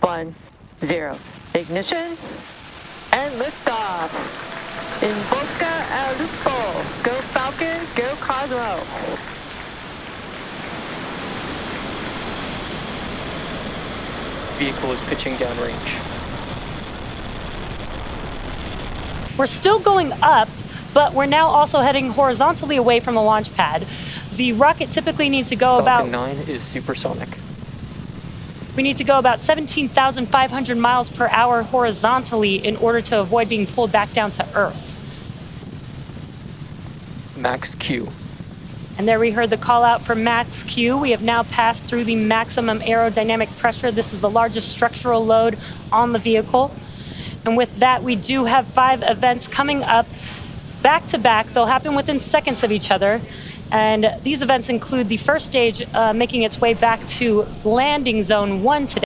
one, zero. Ignition and liftoff. In Boca al Lupo. Go Falcon, go Cosmo. Vehicle is pitching downrange. We're still going up, but we're now also heading horizontally away from the launch pad. The rocket typically needs to go Falcon about 9 is supersonic. We need to go about 17,500 miles per hour horizontally in order to avoid being pulled back down to Earth. Max Q. And there we heard the call out for max Q. We have now passed through the maximum aerodynamic pressure. This is the largest structural load on the vehicle. And with that, we do have five events coming up back to back. They'll happen within seconds of each other. And these events include the first stage uh, making its way back to landing zone one today.